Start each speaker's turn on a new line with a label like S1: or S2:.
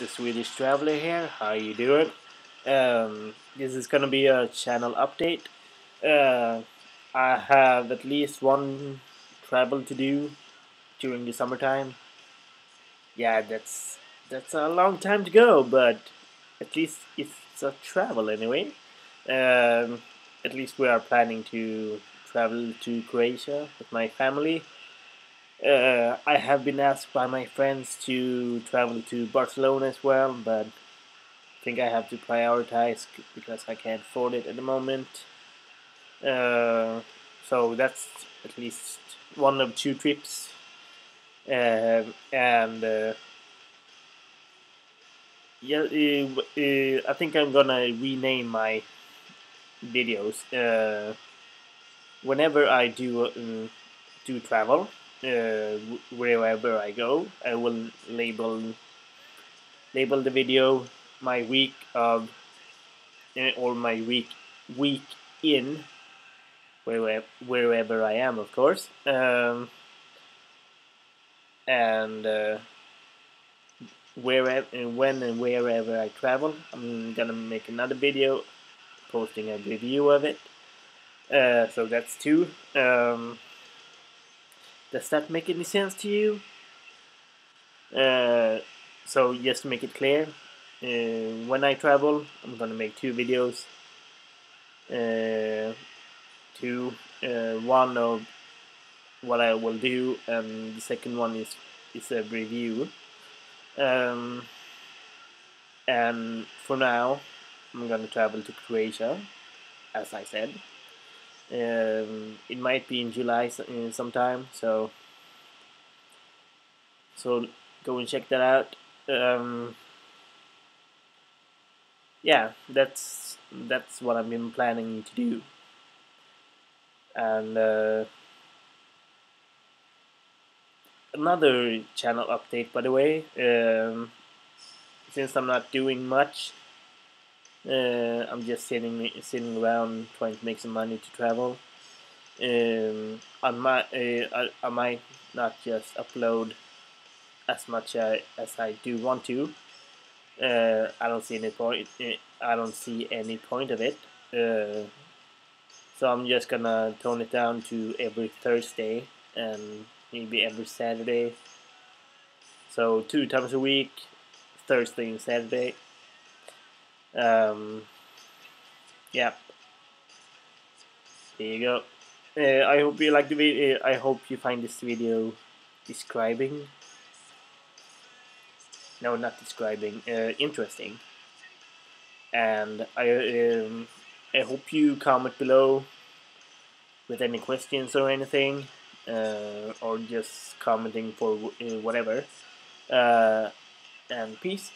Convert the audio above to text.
S1: the Swedish Traveler here. How you doing? Um, this is gonna be a channel update. Uh, I have at least one travel to do during the summertime. Yeah, that's that's a long time to go, but at least it's a travel anyway. Um, at least we are planning to travel to Croatia with my family. Uh, I have been asked by my friends to travel to Barcelona as well, but I think I have to prioritize because I can't afford it at the moment. Uh, so that's at least one of two trips. Uh, and yeah, uh, uh, I think I'm gonna rename my videos. Uh, whenever I do do travel, uh, wherever I go, I will label label the video my week of uh, or my week week in wherever wherever I am, of course, um, and uh, wherever when and wherever I travel, I'm gonna make another video posting a review of it. Uh, so that's two. Um, does that make any sense to you? Uh, so just to make it clear, uh, when I travel, I'm gonna make two videos. Uh, two, uh, one of what I will do, and the second one is is a review. Um, and for now, I'm gonna travel to Croatia, as I said. Um, it might be in July uh, sometime, so so go and check that out. Um, yeah, that's that's what I've been planning to do, and uh, another channel update, by the way. Um, since I'm not doing much uh, I'm just sitting sitting around trying to make some money to travel. Um, I might uh, I, I might not just upload as much uh, as I do want to. Uh, I don't see any point. Uh, I don't see any point of it. Uh, so I'm just gonna tone it down to every Thursday and maybe every Saturday. So two times a week, Thursday and Saturday. Um, yeah. There you go. Uh, I hope you like the video. I hope you find this video describing. No, not describing. Uh, interesting. And I um, I hope you comment below with any questions or anything, uh, or just commenting for uh, whatever. Uh, and peace.